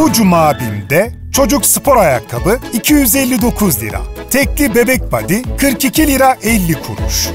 Bu cuma BİM'de çocuk spor ayakkabı 259 lira. Tekli bebek body 42 lira 50 kuruş.